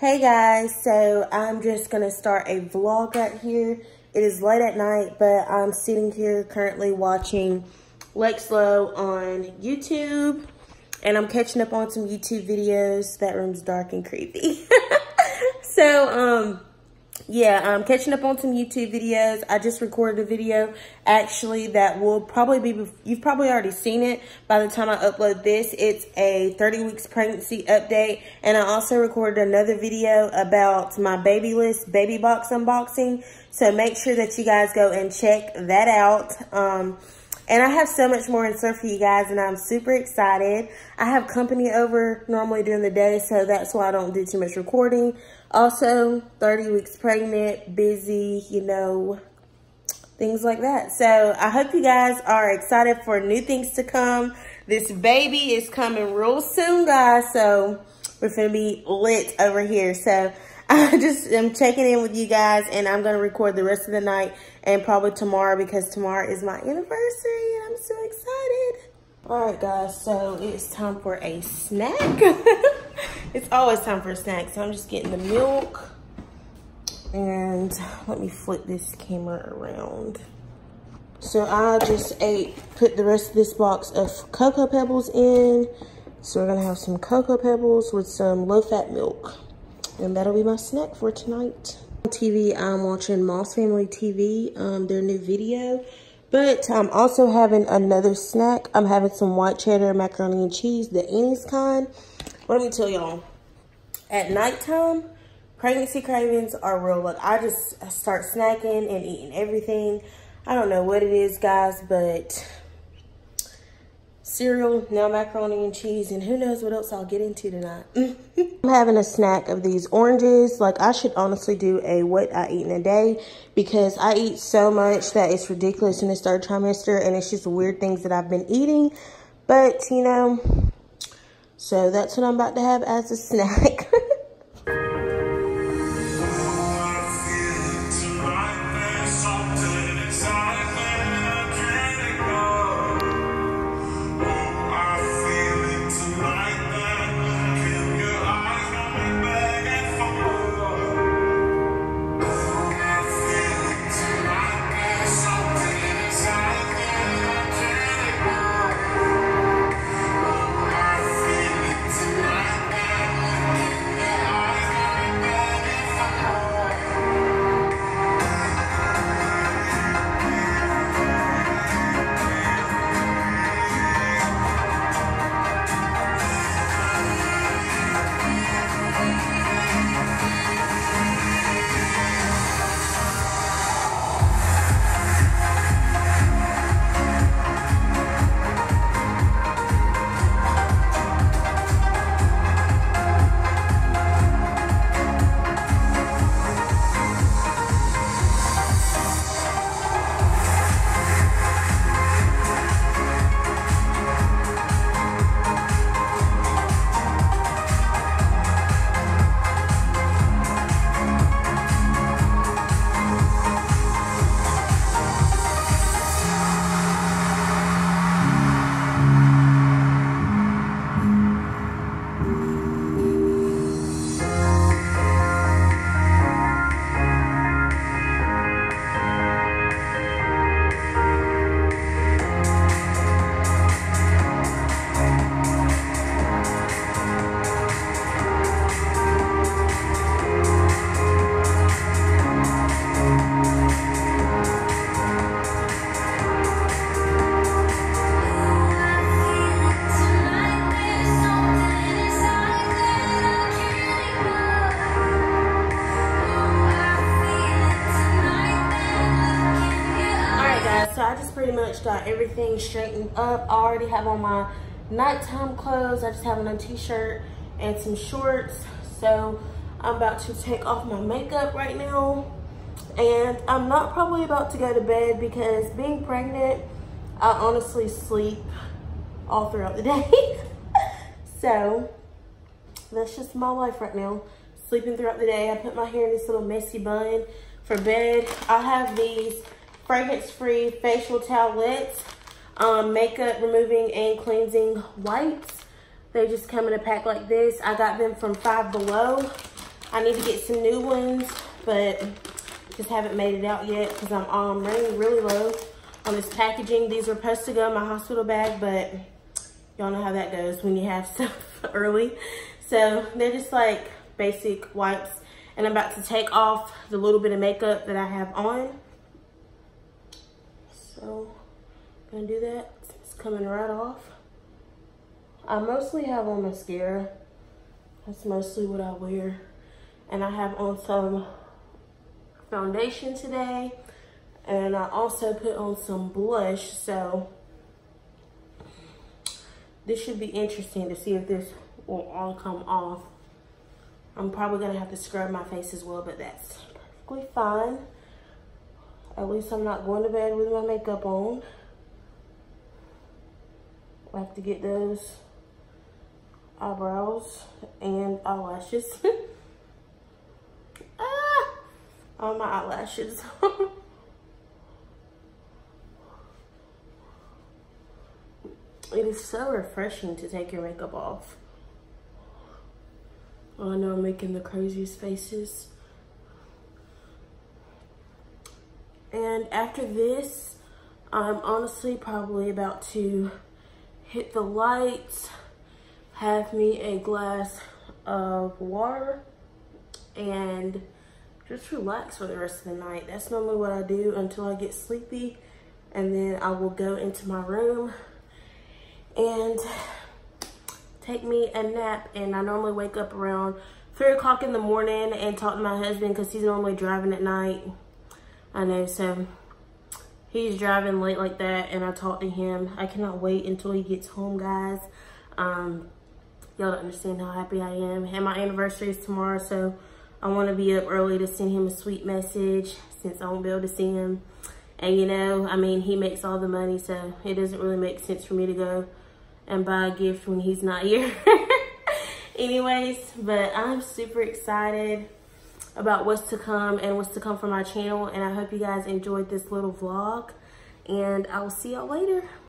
Hey guys, so I'm just gonna start a vlog right here. It is late at night, but I'm sitting here currently watching Lex Low on YouTube, and I'm catching up on some YouTube videos. That room's dark and creepy. so, um, yeah, I'm catching up on some YouTube videos. I just recorded a video actually that will probably be, you've probably already seen it by the time I upload this. It's a 30 weeks pregnancy update. And I also recorded another video about my Babylist baby box unboxing. So make sure that you guys go and check that out. Um, and I have so much more in store for you guys, and I'm super excited. I have company over normally during the day, so that's why I don't do too much recording. Also, 30 weeks pregnant, busy, you know, things like that. So I hope you guys are excited for new things to come. This baby is coming real soon, guys, so we're gonna be lit over here. So I just am checking in with you guys and I'm going to record the rest of the night and probably tomorrow because tomorrow is my anniversary and I'm so excited. All right, guys, so it's time for a snack. it's always time for a snack. So I'm just getting the milk and let me flip this camera around. So I just ate, put the rest of this box of Cocoa Pebbles in. So we're gonna have some Cocoa Pebbles with some low-fat milk. And that'll be my snack for tonight. TV, I'm watching Moss Family TV, um, their new video. But I'm also having another snack. I'm having some white cheddar macaroni and cheese, the Annie's kind. Let me tell y'all, at nighttime, pregnancy cravings are real. Like, I just start snacking and eating everything. I don't know what it is, guys, but cereal, now macaroni and cheese, and who knows what else I'll get into tonight. I'm having a snack of these oranges. Like, I should honestly do a what I eat in a day because I eat so much that it's ridiculous in this third trimester, and it's just weird things that I've been eating. But, you know, so that's what I'm about to have as a snack. Got everything straightened up. I already have on my nighttime clothes. I just have on a t-shirt and some shorts. So I'm about to take off my makeup right now. And I'm not probably about to go to bed because being pregnant, I honestly sleep all throughout the day. so that's just my life right now. Sleeping throughout the day. I put my hair in this little messy bun for bed. I have these fragrance-free facial towelettes, um, makeup removing and cleansing wipes. They just come in a pack like this. I got them from Five Below. I need to get some new ones, but just haven't made it out yet because I'm um, running really low on this packaging. These were supposed to go in my hospital bag, but y'all know how that goes when you have stuff early. So they're just like basic wipes. And I'm about to take off the little bit of makeup that I have on. So I'm gonna do that. It's coming right off. I mostly have on mascara. That's mostly what I wear. And I have on some foundation today. And I also put on some blush. So this should be interesting to see if this will all come off. I'm probably gonna have to scrub my face as well, but that's perfectly fine. At least I'm not going to bed with my makeup on. I have to get those eyebrows and eyelashes. ah, all my eyelashes. it is so refreshing to take your makeup off. I know I'm making the craziest faces. And after this, I'm honestly probably about to hit the lights, have me a glass of water, and just relax for the rest of the night. That's normally what I do until I get sleepy. And then I will go into my room and take me a nap. And I normally wake up around 3 o'clock in the morning and talk to my husband because he's normally driving at night. I know, so he's driving late like that and I talked to him. I cannot wait until he gets home, guys. Um, Y'all don't understand how happy I am. And my anniversary is tomorrow, so I want to be up early to send him a sweet message since I won't be able to see him. And you know, I mean, he makes all the money, so it doesn't really make sense for me to go and buy a gift when he's not here. Anyways, but I'm super excited about what's to come and what's to come from my channel. And I hope you guys enjoyed this little vlog. And I will see y'all later.